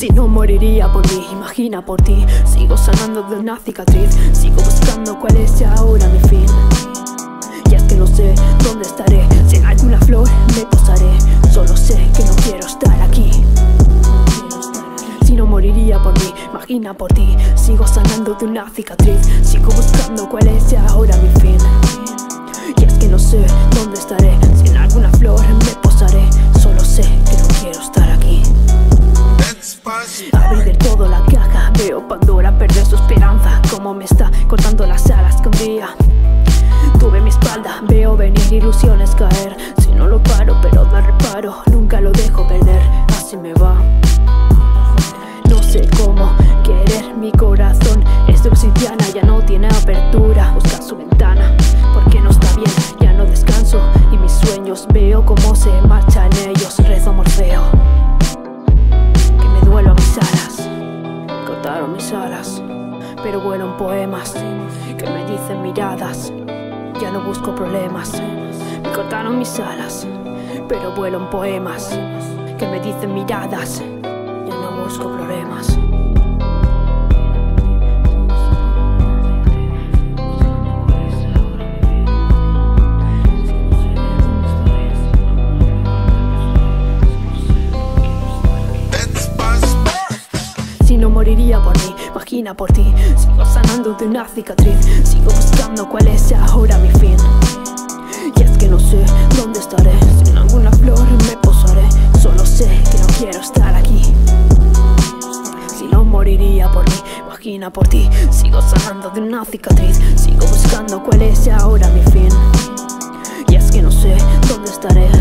Si no moriría por mí, imagina por ti. Sigo sanando de una cicatriz. Sigo buscando cuál es ahora mi fin. Y es que no sé dónde estaré. Si en alguna flor me posaré. Solo sé que no quiero estar aquí. Si no moriría por mí, imagina por ti. Sigo sanando de una cicatriz. Sigo buscando cuál es ahora mi fin. Y es que no sé dónde estaré Me está cortando las alas que un día Tuve mi espalda, veo venir ilusiones caer. Si no lo paro, pero da reparo. Nunca lo dejo perder, así me va. No sé cómo querer. Mi corazón Es de obsidiana, ya no tiene apertura. Busca su ventana, porque no está bien. Ya no descanso. Y mis sueños Veo cómo se marchan ellos. Rezo Morfeo. Vuelo a mis alas. Cortaron mis alas, pero vuelo en poemas que me dicen miradas. Ya no busco problemas. Me cortaron mis alas, pero vuelo en poemas que me dicen miradas. Ya no busco problemas. Moriría por mí, imagina por ti. Sigo sanando de una cicatriz. Sigo buscando cuál es ahora mi fin. Y es que no sé dónde estaré. Si en alguna flor me posaré. Solo sé que no quiero estar aquí. Si no moriría por mí, imagina por ti. Sigo sanando de una cicatriz. Sigo buscando cuál es ahora mi fin. Y es que no sé dónde estaré